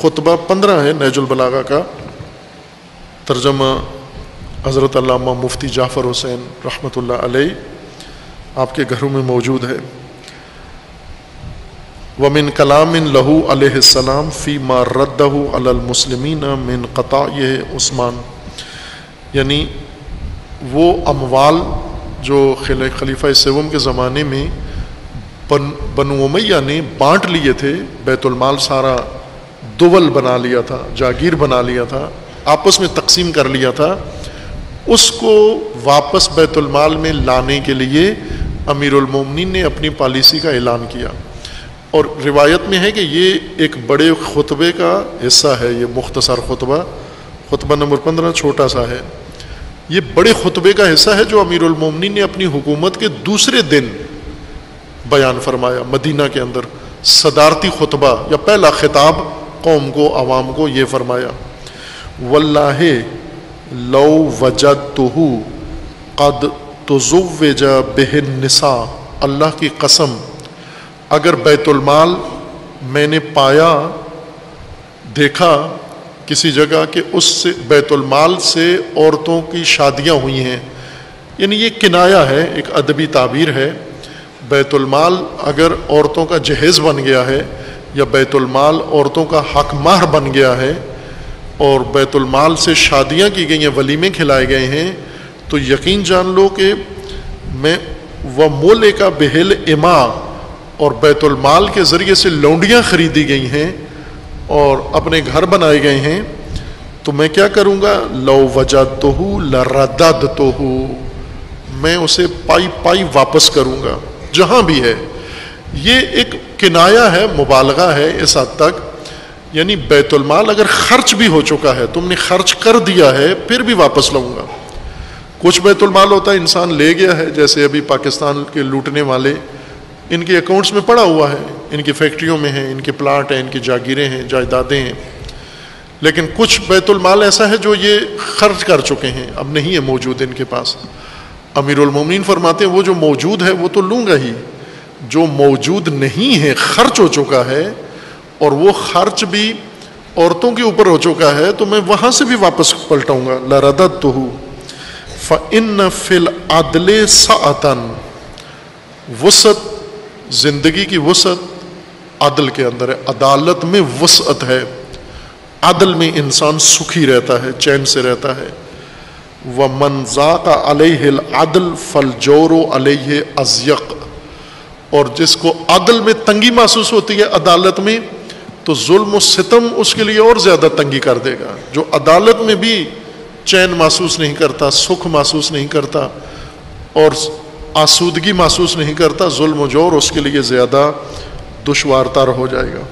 खुतबा पंद्रह है नजुल बलागा का। तर्जमा हज़रत अल्लामा मुफ्ती जाफ़र हुसैन रहमतुल्लाह अलैह आपके घरों में मौजूद है। वमिन कलामिन लहू अलैहिस्सलाम फ़ी मा रद्दहू अलमुस्लिमीन मिन क़ता उस्मान। यानी वो अमवाल जो खलीफा सेवम के ज़माने में बन बनु उमैया ने बांट लिए थे, बैतुलमाल सारा दुवल बना लिया था, जागीर बना लिया था, आपस में तकसीम कर लिया था। उसको वापस बैतुलमाल में लाने के लिए अमीरमिन ने अपनी पॉलिसी का ऐलान किया। और रिवायत में है कि ये एक बड़े खुतबे का हिस्सा है, ये मुख्तसर खुतबा। खुतबा नंबर पंद्रह छोटा सा है। ये बड़े खुतबे का हिस्सा है जो अमीरमिन ने अपनी हुकूमत के दूसरे दिन बयान फरमाया, मदीना के अंदर सदारती खुतबा या पहला खिताब कौम को, आवाम को ये फरमाया, वल्लाह लो वजद तहू कद तजुवजा बेहन निसा. अल्लाह की कसम, अगर बैतुलमाल मैंने पाया, देखा किसी जगह कि उससे बैतुलमाल से औरतों की शादियाँ हुई हैं, यानी ये किनाया है, एक अदबी ताबीर है बैतुलमाल अगर औरतों का जहेज़ बन गया है या बैतुलमाल औरतों का हक माह बन गया है और बैतुलमाल से शादियाँ की गई हैं, वलीमे खिलाए गए हैं तो यकीन जान लो कि मैं व मोले का बेहल इमा और बैतुलमाल के ज़रिए से लौंडियाँ ख़रीदी गई हैं और अपने घर बनाए गए हैं तो मैं क्या करूँगा? लो वजह तो हूँ लरदद तो हूँ मैं उसे पाई पाई वापस करूँगा, जहाँ भी है। ये एक किनाया है, मुबालगा है इस हद तक। यानी बैतुलमाल अगर खर्च भी हो चुका है, तुमने खर्च कर दिया है, फिर भी वापस लाऊँगा कुछ बैतुलमाल होता है, इंसान ले गया है, जैसे अभी पाकिस्तान के लूटने वाले, इनके अकाउंट्स में पड़ा हुआ है। इनकी फैक्ट्रियों में है, इनके प्लाट हैं, इनकी जागीरें हैं, जायदादें हैं। लेकिन कुछ बैतुलमाल ऐसा है जो ये खर्च कर चुके हैं, अब नहीं है मौजूद इनके पास। अमीरमिन फरमाते हैं, वो जो मौजूद है, वो तो लूँगा ही। जो मौजूद नहीं है, खर्च हो चुका है, और वो खर्च भी औरतों के ऊपर हो चुका है तो मैं वहाँ से भी वापस पलटाऊँगा लरदत तो हूँ फ़िन फिल अदले सतन वसत, ज़िंदगी की वसत, अदल के अंदर है। अदालत में वसत है। अदल में इंसान सुखी रहता है, चैन से रहता है। व का अलहिल अदल, फल जोरो अलह अजयक। और जिसको अदल में तंगी महसूस होती है अदालत में तो जुल्म सितम उसके लिए और ज़्यादा तंगी कर देगा। जो अदालत में भी चैन महसूस नहीं करता, सुख महसूस नहीं करता और आसूदगी महसूस नहीं करता, जुल्म ज़ोर उसके लिए ज़्यादा दुशवारतर हो जाएगा।